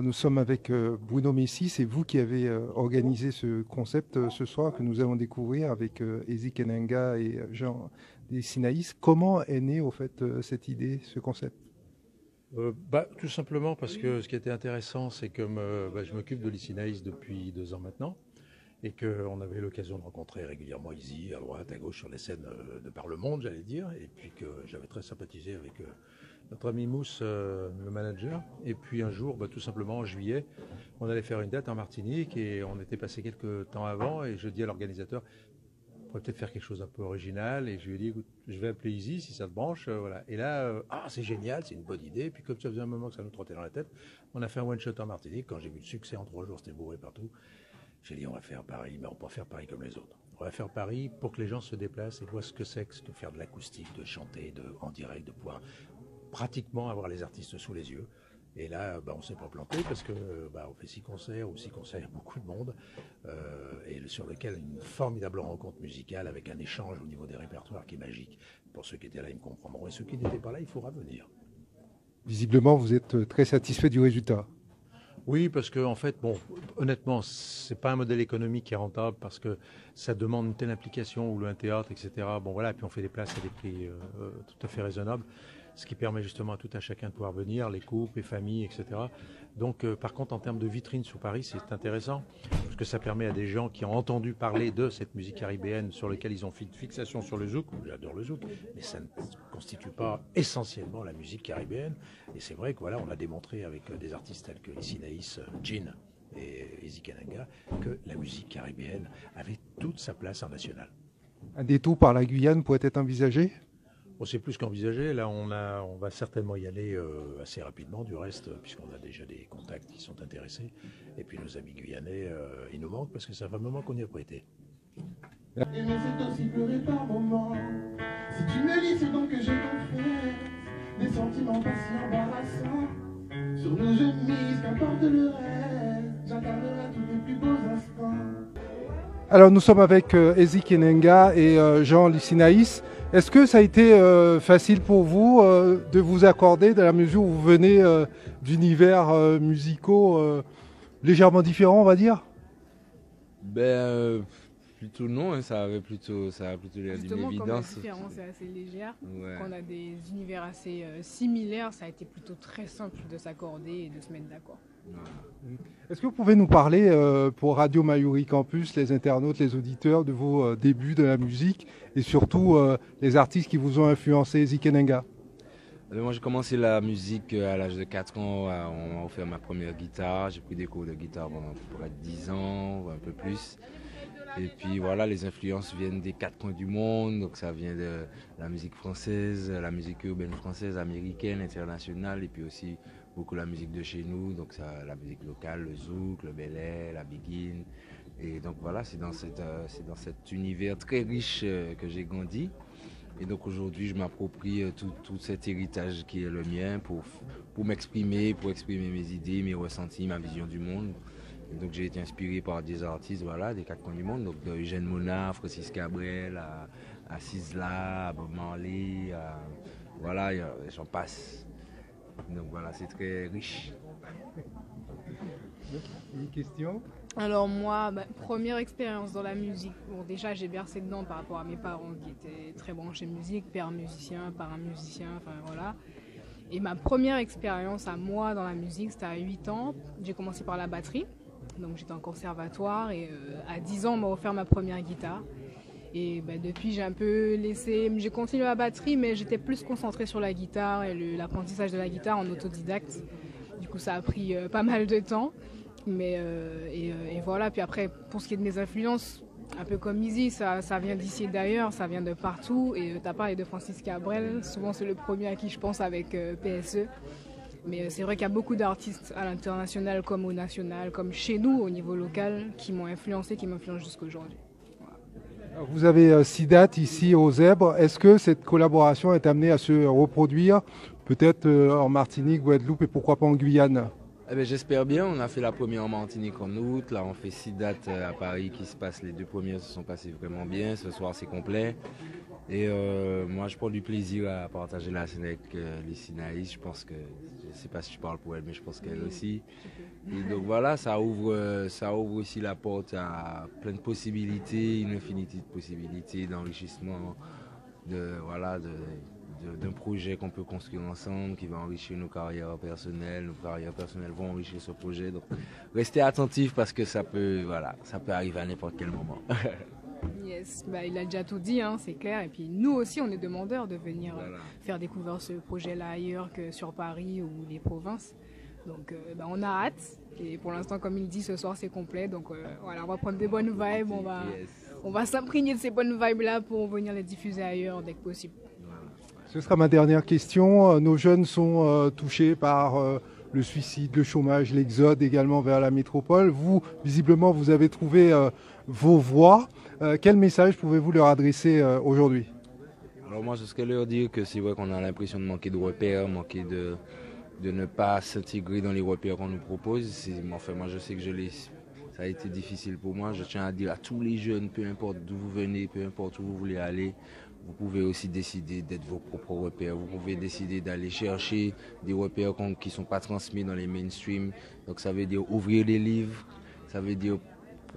Nous sommes avec Bruno Messi, c'est vous qui avez organisé ce concept ce soir que nous allons découvrir avec Ezi Kenenga et Jean Sinaïs. Comment est née au fait cette idée, ce concept? Bah, Tout simplement parce que ce qui était intéressant, c'est que bah, je m'occupe de l'Isinaïs depuis deux ans maintenant et qu'on avait l'occasion de rencontrer régulièrement Izzy à droite, à gauche sur les scènes euh, de par le monde, j'allais dire, et puis que j'avais très sympathisé avec euh, notre ami Mousse, euh, le manager. Et puis un jour, bah, tout simplement en juillet, on allait faire une date en Martinique et on était passé quelques temps avant et je dis à l'organisateur, on pourrait peut-être faire quelque chose un peu original et je lui ai dit, écoute, je vais appeler Izzy si ça te branche, voilà. Et là, ah c'est génial, c'est une bonne idée. Et puis comme ça faisait un moment que ça nous trottait dans la tête, on a fait un one shot en Martinique. Quand j'ai vu le succès en trois jours, c'était bourré partout. J'ai dit, on va faire Paris, mais on pas faire Paris comme les autres. On va faire Paris pour que les gens se déplacent et voient ce que c'est que de faire de l'acoustique, de chanter de, en direct, de pouvoir pratiquement avoir les artistes sous les yeux. Et là, bah, on ne s'est pas planté parce que bah, on fait six concerts, ou six concerts, beaucoup de monde, euh, et sur lequel une formidable rencontre musicale avec un échange au niveau des répertoires qui est magique. Pour ceux qui étaient là, ils me comprendront. Et ceux qui n'étaient pas là, il faudra venir. Visiblement, vous êtes très satisfait du résultat. Oui, parce que en fait, bon, honnêtement, c'est pas un modèle économique qui est rentable parce que ça demande une telle implication ou un théâtre, etc. Bon voilà, et puis on fait des places à des prix euh, euh, tout à fait raisonnables ce qui permet justement à tout à chacun de pouvoir venir, les couples, les familles, etc. Donc, euh, par contre, en termes de vitrine sur Paris, c'est intéressant, parce que ça permet à des gens qui ont entendu parler de cette musique caribéenne, sur laquelle ils ont fait une fixation sur le zouk, j'adore le zouk, mais ça ne constitue pas essentiellement la musique caribéenne. Et c'est vrai que voilà, on a démontré avec euh, des artistes tels que Sinaïs, euh, Jean et Izzy Kananga, que la musique caribéenne avait toute sa place en national. Un détour par la Guyane pourrait être envisagé? On c'est plus qu'envisagé. Là, on, a, on va certainement y aller euh, assez rapidement, du reste, puisqu'on a déjà des contacts qui sont intéressés. Et puis nos amis guyanais, euh, ils nous manquent parce que ça fait un moment qu'on y a prêté. Et mais c'est aussi pleurer par moment. Si tu me lis, c'est donc que j'ai confiance. Des sentiments pas si embarrassants. Sur nous, je mise, qu'importe le reste. J'incarnerai tous les plus beaux instants. Alors, nous sommes avec euh, Ezi Kenenga et euh, Jean Lissinaïs. Est-ce que ça a été euh, facile pour vous euh, de vous accorder dans la mesure où vous venez euh, d'univers musicaux légèrement différents, on va dire? Ben plutôt non, hein, ça avait plutôt ça a plutôt l'air d'une évidence. La différence est assez légère. Quand on a des univers assez similaires, ça a été plutôt très simple de s'accorder et de se mettre d'accord. Est-ce que vous pouvez nous parler euh, pour Radio Mayuri Campus, les internautes, les auditeurs, de vos euh, débuts de la musique et surtout euh, les artistes qui vous ont influencé, Zikenenga Moi j'ai commencé la musique à l'âge de 4 ans, on m'a offert ma première guitare, j'ai pris des cours de guitare pendant près de 10 ans, un peu plus. Et puis voilà, les influences viennent des quatre coins du monde, donc ça vient de la musique française, la musique urbaine française, américaine, internationale, et puis aussi beaucoup la musique de chez nous, donc ça, la musique locale, le zouk, le belay, la begin. Et donc voilà, c'est dans, cette, euh, dans cet univers très riche euh, que j'ai grandi. Et donc aujourd'hui, je m'approprie euh, tout, tout, cet héritage qui est le mien pour, pour m'exprimer, pour exprimer mes idées, mes ressentis, ma vision du monde. Et donc j'ai été inspiré par des artistes voilà, des quatre coins du monde, donc Eugène Mona, Francis Cabrel, à, à à Bob Marley, voilà, j'en passe. Donc voilà, c'est très riche. Une question Alors moi, bah, première expérience dans la musique. Bon, déjà, j'ai bercé dedans par rapport à mes parents qui étaient très branchés musique, père musicien, parrain musicien, enfin voilà. Et ma première expérience à moi dans la musique, c'était à 8 ans. J'ai commencé par la batterie. Donc j'étais en conservatoire et euh, à 10 ans, on m'a offert ma première guitare. Et bah, depuis, j'ai un peu laissé. J'ai continué la batterie, mais j'étais plus concentrée sur la guitare et l'apprentissage de la guitare en autodidacte. Du coup, ça a pris euh, pas mal de temps. Mais, euh, euh, et, voilà. Puis après, pour ce qui est de mes influences, un peu comme Easy, ça, vient d'ici et d'ailleurs, ça vient de partout. Et tu as parlé de Francis Cabrel. Souvent, c'est le premier à qui je pense avec PSE. Mais c'est vrai qu'il y a beaucoup d'artistes à l'international comme au national, comme chez nous au niveau local, qui m'ont influencé, qui m'influencent jusqu'à aujourd'hui. Vous avez euh, six dates ici au Zèbre. Est-ce que cette collaboration est amenée à se reproduire, peut-être euh, en Martinique, Guadeloupe et pourquoi pas en Guyane? Eh ben, J'espère bien. On a fait la première en Martinique en août. Là, on fait six dates euh, à Paris qui se passent. Les deux premières se sont passées vraiment bien. Ce soir, c'est complet. Et moi, je prends du plaisir à partager la scène avec les Sinaïs. Je pense que ne sais pas si je parle pour elle, mais je pense qu'elle aussi. Et donc voilà, ça ouvre, ça ouvre aussi la porte à plein de possibilités, une infinité de possibilités d'enrichissement, de, voilà, de, d'un projet qu'on peut construire ensemble, qui va enrichir nos carrières personnelles, nos carrières personnelles vont enrichir ce projet. Donc restez attentifs parce que ça peut, voilà, ça peut arriver à n'importe quel moment. yes, bah, il a déjà tout dit, hein, c'est clair. Et puis nous aussi, on est demandeurs de venir euh, faire découvrir ce projet-là ailleurs que sur Paris ou les provinces. Donc euh, bah, on a hâte. Et pour l'instant, comme il dit, ce soir c'est complet. Donc euh, voilà, on va prendre des bonnes vibes, on va, on va s'imprégner de ces bonnes vibes-là pour venir les diffuser ailleurs dès que possible. Ce sera ma dernière question. Euh, nos jeunes sont euh, touchés par euh, le suicide, le chômage, l'exode également vers la métropole. Vous, visiblement, vous avez trouvé vos voies. quel message pouvez-vous leur adresser aujourd'hui? Alors moi, je serais leur dire que c'est vrai qu'on a l'impression de manquer de repères, manquer de, de ne pas s'intégrer dans les repères qu'on nous propose. Enfin, moi, je sais que ça a été difficile pour moi. Je tiens à dire à tous les jeunes, peu importe d'où vous venez, peu importe où vous voulez aller, vous pouvez aussi décider d'être vos propres repères. Vous pouvez décider d'aller chercher des repères qui ne sont pas transmis dans les mainstream. Donc ça veut dire ouvrir les livres, ça veut dire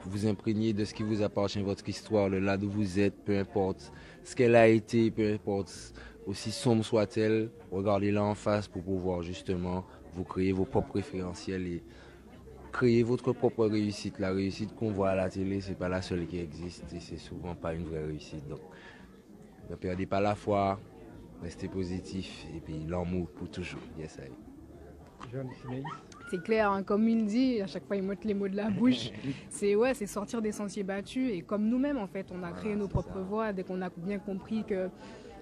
vous imprégner de ce qui vous appartient, votre histoire, le là d'où vous êtes, peu importe ce qu'elle a été, peu importe aussi sombre soit-elle, regardez-la en face pour pouvoir justement vous créer vos propres référentiels et créer votre propre réussite. La réussite qu'on voit à la télé, c'est pas la seule qui existe et c'est souvent pas une vraie réussite. Donc ne perdez pas la foi, restez positif et puis l'amour pour toujours. Yes, c'est clair, hein, comme il dit, à chaque fois il monte les mots de la bouche. C'est ouais, c'est sortir des sentiers battus et comme nous-mêmes en fait, on a créé nos propres voies dès qu'on a bien compris que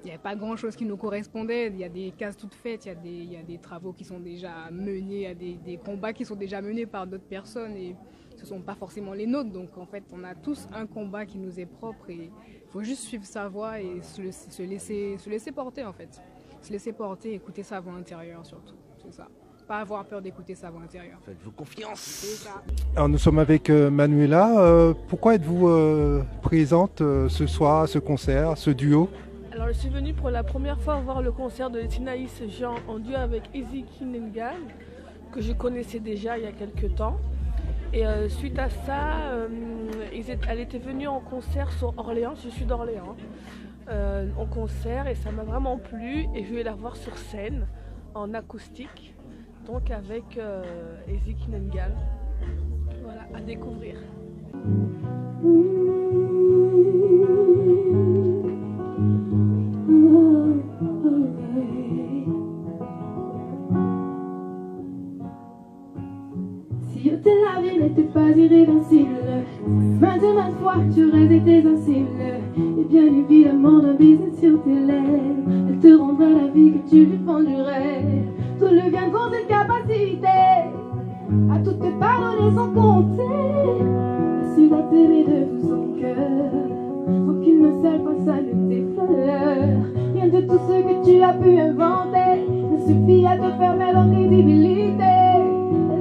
il n'y avait pas grand-chose qui nous correspondait. Il y a des cases toutes faites, il y a des, il y a des travaux qui sont déjà menés, il y a des, des combats qui sont déjà menés par d'autres personnes et ce ne sont pas forcément les nôtres. Donc en fait, on a tous un combat qui nous est propre et faut juste suivre sa voix et se, laisser, se laisser porter en fait. Se laisser porter, écouter sa voix intérieure surtout. C'est ça. Pas avoir peur d'écouter sa voix intérieure. Faites-vous confiance. Alors nous sommes avec euh, Manuela. Euh, pourquoi êtes-vous euh, présente ce soir à ce concert, ce duo? Alors je suis venue pour la première fois voir le concert de Tinaïs Jean en duo avec Izzy Kinengan, que je connaissais déjà il y a quelques temps. Et euh, suite à ça, euh, elle était venue en concert sur Orléans, je suis d'Orléans, euh, en concert et ça m'a vraiment plu et je vais la voir sur scène en acoustique, donc avec Ezzy Nengal. Voilà, à découvrir. Et tu aurais été sensible. Et bien évidemment, d'un baiser sur tes lèvres, elle te rendra la vie que tu lui vendurais. Tout le bien dans cette capacité à tout te pardonner sans compter. Elle su la t'aimer de tout son cœur, aucune seule fasse à tes fleurs. Rien de tout ce que tu as pu inventer ne suffit à te faire mettre en crédibilité.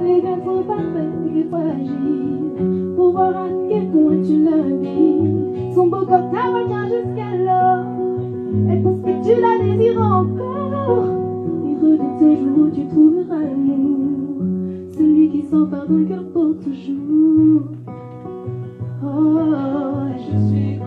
Les gars sont parfaits fragile pour voir à point tu l'habilles. Son beau corps t'appartient jusqu'alors. Et parce que tu la désires encore, heureux de tes jours où tu trouveras l'amour. Celui qui s'empare d'un cœur pour toujours. Oh, je suis